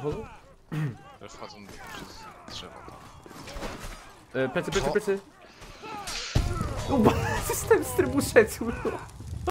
samochodu? Wchodzą przez drzewo. E, plecy, plecy, plecy. Uba, system z trybu szedł.